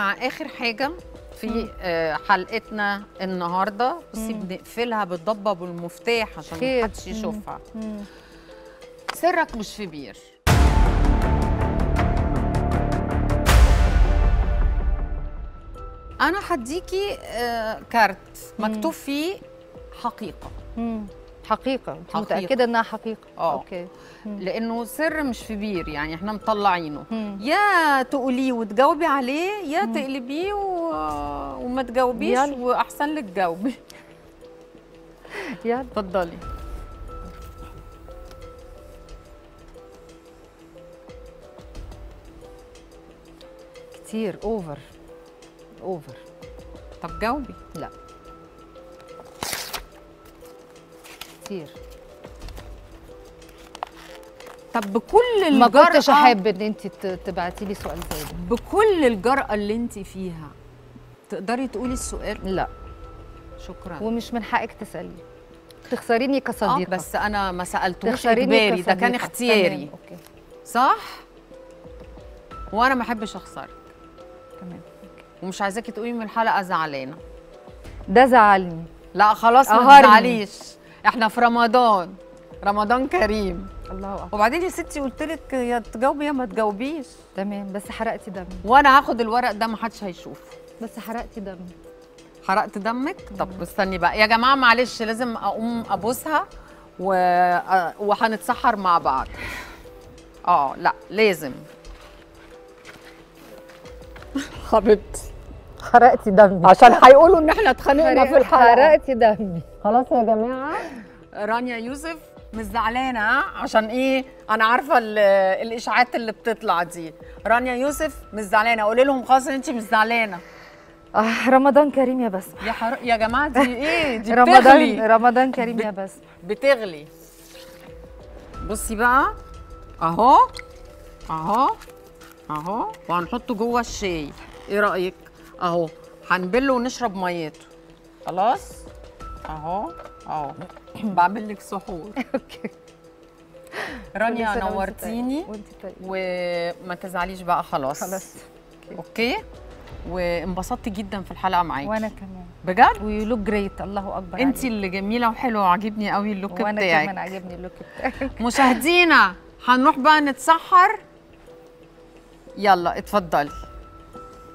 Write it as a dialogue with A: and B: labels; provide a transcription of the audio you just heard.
A: مع آخر حاجة في آه، حلقتنا النهارده بصي. بنقفلها بالضبة بالمفتاح عشان. محدش يشوفها. سرك مش في بير أنا هديكي آه، card مكتوب فيه
B: حقيقة. حقيقة
A: حقيقة.
B: متأكدة إنها حقيقة
A: آه.
B: okay مم.
A: لأنه سر مش في بير يعني إحنا مطلعينه
B: مم.
A: يا تقوليه وتجاوبي عليه يا
B: مم.
A: تقلبيه و... وما تجاوبيش
B: يلا.
A: وأحسن لك تجاوبي
B: يلا
A: اتفضلي
B: كتير أوفر أوفر
A: طب جاوبي
B: لا كتير.
A: طب بكل
B: ما
A: الجرأة
B: كنتش أحب إن أنت تبعتي لي سؤال زي ده.
A: بكل الجرأة اللي انت فيها تقدري تقولي السؤال؟
B: لا.
A: شكرا.
B: ومش من حقك تسألي تخسريني
A: آه
B: كصديقة.
A: بس أنا ما سألتوش
B: تخسريني
A: اجباري ده كان. اختياري.
B: أوكي.
A: صح؟ وأنا ما أحبش أخسرك.
B: تمام
A: ومش عايزاكي تقولي من الحلقة زعلانة.
B: ده زعلني.
A: لا خلاص ما. تزعليش. إحنا في رمضان. رمضان كريم.
B: الله أكبر.
A: وبعدين يا ستي قلت لك يا تجاوبي يا ما تجاوبيش.
B: تمام بس حرقتي دمي
A: وأنا هاخد الورق ده ما حدش هيشوفه
B: بس حرقتي دمي
A: حرقت دمك؟ طب استني بقى. يا جماعة معلش لازم أقوم أبوسها و... وهنتسحر مع بعض. آه لا لازم. حبيبتي.
B: حرقتي دمي.
A: عشان هيقولوا إن إحنا اتخانقنا في الحلقة
B: حرقتي دمي.
A: خلاص يا جماعة. رانيا يوسف مش زعلانة؟ ها؟ عشان إيه؟ أنا عارفة ال- الإشاعات اللي بتطلع دي. رانيا يوسف مش زعلانة. قولي لهم خلاص انت مش زعلانة.
B: آه رمضان كريم يا بس
A: يا حر... يا جماعة دي إيه؟ دي
B: رمضان
A: بتغلي.
B: رمضان كريم يا
A: بت-
B: بس
A: بتغلي. بصي بقى. أهو. أهو. أهو. وهنحطه جوه الشاي. إيه رأيك؟ اهو هنبله ونشرب ميته. خلاص؟ اهو اهو. بعمل لك سحور.
B: okay.
A: رانيا نورتيني.
B: طيب. طيب.
A: وما تزعليش بقى خلاص.
B: خلاص.
A: okay. وانبسطت جدا في الحلقة معاكي.
B: وأنا كمان.
A: بجد؟
B: و you look great الله
A: أكبر
B: أنت.
A: اللي جميلة وحلوة وعجبني قوي ال
B: look وأنا
A: بتاعك.
B: كمان عجبني ال look بتاعك.
A: مشاهدينا هنروح بقى نتسحر. يلا اتفضلي.